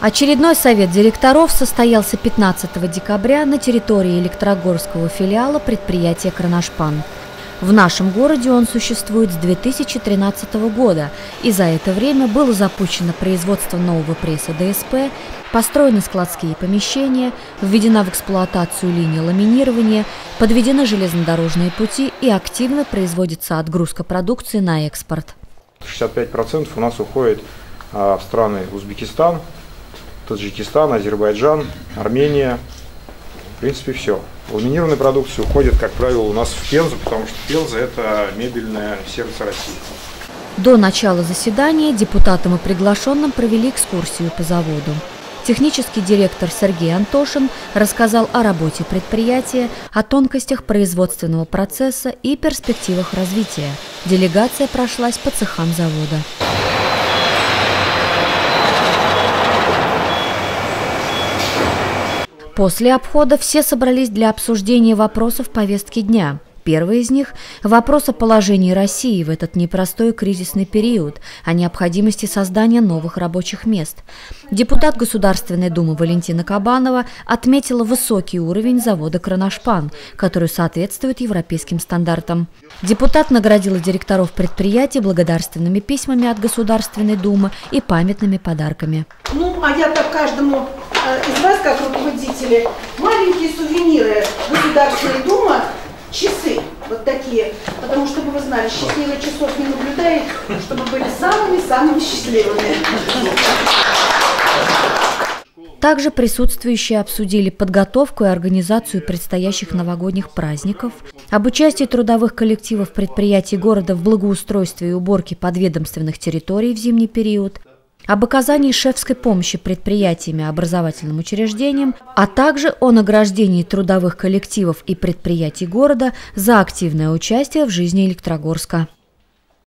Очередной совет директоров состоялся 15 декабря на территории электрогорского филиала предприятия «Кронашпан». В нашем городе он существует с 2013 года, и за это время было запущено производство нового пресса ДСП, построены складские помещения, введена в эксплуатацию линия ламинирования, подведены железнодорожные пути и активно производится отгрузка продукции на экспорт. 65% у нас уходит а, в страны Узбекистан, Таджикистан, Азербайджан, Армения. В принципе, все. Ламинированная продукция уходит, как правило, у нас в Пензу, потому что Пенза – это мебельное сердце России. До начала заседания депутатам и приглашенным провели экскурсию по заводу. Технический директор Сергей Антошин рассказал о работе предприятия, о тонкостях производственного процесса и перспективах развития. Делегация прошлась по цехам завода. После обхода все собрались для обсуждения вопросов повестки дня. Первый из них – вопрос о положении России в этот непростой кризисный период, о необходимости создания новых рабочих мест. Депутат Государственной Думы Валентина Кабанова отметила высокий уровень завода «Кронашпан», который соответствует европейским стандартам. Депутат наградила директоров предприятий благодарственными письмами от Государственной Думы и памятными подарками. Ну, а я так каждому из вас, как руководители, маленькие сувениры Государственной Думы, часы вот такие, потому что вы знали, счастливых часов не наблюдает, чтобы были самыми-самыми счастливыми. Также присутствующие обсудили подготовку и организацию предстоящих новогодних праздников, об участии трудовых коллективов предприятий города в благоустройстве и уборке подведомственных территорий в зимний период, об оказании шефской помощи предприятиями и образовательным учреждениям, а также о награждении трудовых коллективов и предприятий города за активное участие в жизни Электрогорска.